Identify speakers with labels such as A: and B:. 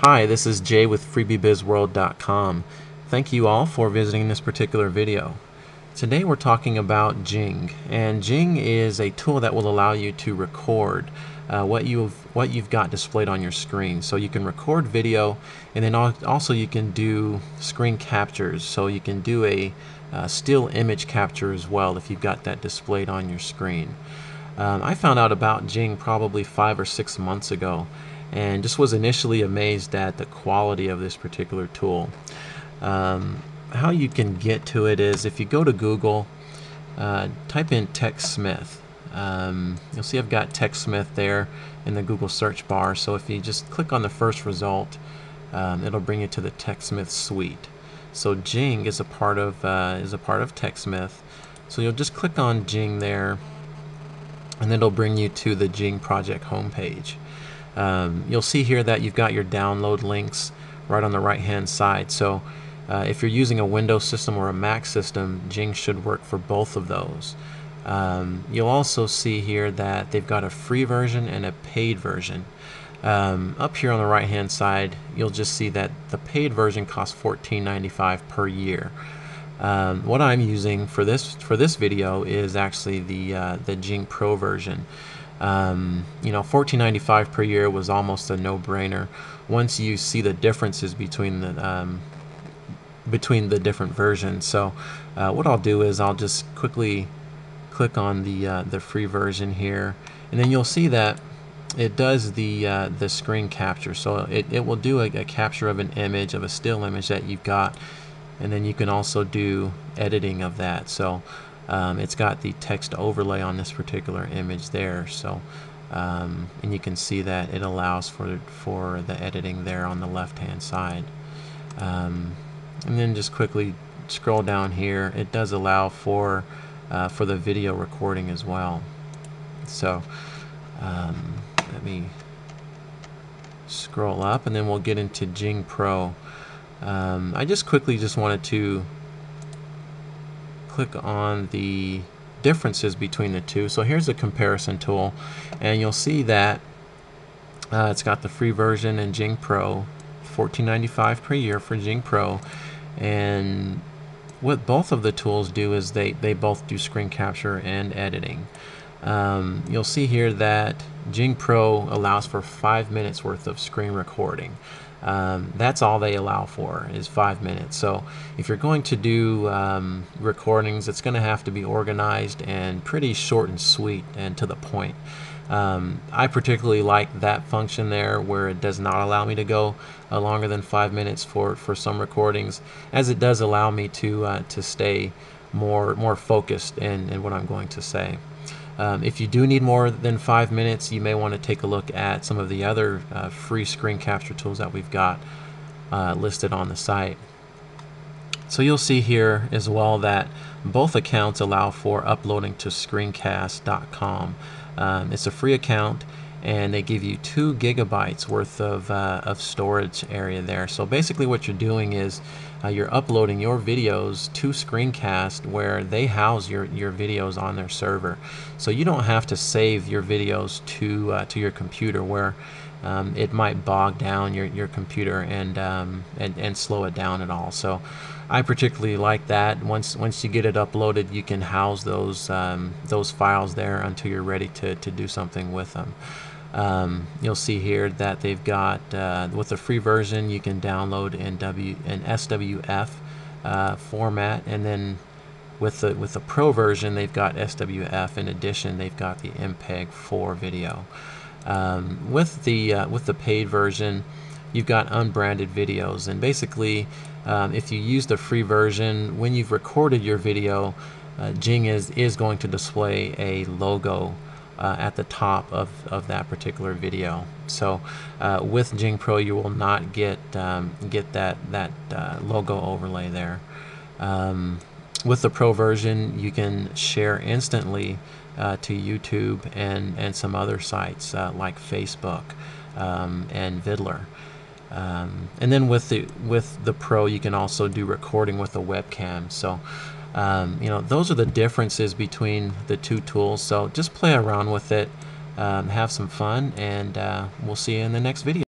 A: Hi, this is Jay with FreebieBizWorld.com. Thank you all for visiting this particular video. Today we're talking about Jing, and Jing is a tool that will allow you to record uh, what you've what you've got displayed on your screen. So you can record video, and then also you can do screen captures. So you can do a uh, still image capture as well if you've got that displayed on your screen. Um, I found out about Jing probably five or six months ago and just was initially amazed at the quality of this particular tool. Um, how you can get to it is if you go to Google, uh, type in TechSmith. Um, you'll see I've got TechSmith there in the Google search bar. So if you just click on the first result, um, it'll bring you to the TechSmith suite. So Jing is a part of uh, is a part of TechSmith. So you'll just click on Jing there, and it'll bring you to the Jing project homepage. Um, you'll see here that you've got your download links right on the right hand side. So uh, if you're using a Windows system or a Mac system, Jing should work for both of those. Um, you'll also see here that they've got a free version and a paid version. Um, up here on the right hand side, you'll just see that the paid version costs $14.95 per year. Um, what I'm using for this for this video is actually the uh, the Jing Pro version. Um, you know, $14.95 per year was almost a no-brainer once you see the differences between the um, between the different versions. So, uh, what I'll do is I'll just quickly click on the uh, the free version here, and then you'll see that it does the uh, the screen capture. So it, it will do a, a capture of an image of a still image that you've got, and then you can also do editing of that. So um, it's got the text overlay on this particular image there so um, and you can see that it allows for for the editing there on the left hand side. Um, and then just quickly scroll down here. It does allow for uh, for the video recording as well. So um, let me scroll up and then we'll get into Jing Pro. Um, I just quickly just wanted to click on the differences between the two. So here's a comparison tool, and you'll see that uh, it's got the free version and Jing Pro, $14.95 per year for Jing Pro, and what both of the tools do is they, they both do screen capture and editing. Um, you'll see here that Jing Pro allows for five minutes worth of screen recording. Um, that's all they allow for is five minutes. So if you're going to do um, recordings, it's going to have to be organized and pretty short and sweet and to the point. Um, I particularly like that function there where it does not allow me to go uh, longer than five minutes for, for some recordings, as it does allow me to uh, to stay more more focused in, in what I'm going to say. Um, if you do need more than five minutes, you may want to take a look at some of the other uh, free screen capture tools that we've got uh, listed on the site. So you'll see here as well that both accounts allow for uploading to screencast.com. Um, it's a free account and they give you two gigabytes worth of, uh, of storage area there. So basically what you're doing is uh, you're uploading your videos to Screencast where they house your, your videos on their server. So you don't have to save your videos to, uh, to your computer where um, it might bog down your, your computer and, um, and, and slow it down at all. So I particularly like that. Once once you get it uploaded, you can house those um, those files there until you're ready to, to do something with them. Um, you'll see here that they've got uh, with the free version you can download in W an SWF uh, format. And then with the with the pro version they've got SWF in addition they've got the MPEG 4 video. Um, with the uh, with the paid version you've got unbranded videos. And basically um, if you use the free version when you've recorded your video uh, Jing is is going to display a logo uh, at the top of, of that particular video. So uh, with Jing Pro you will not get um, get that that uh, logo overlay there. Um, with the Pro version you can share instantly uh, to YouTube and, and some other sites uh, like Facebook um, and Viddler. Um, and then with the with the Pro you can also do recording with a webcam. So um, you know, those are the differences between the two tools. So just play around with it, um, have some fun, and uh, we'll see you in the next video.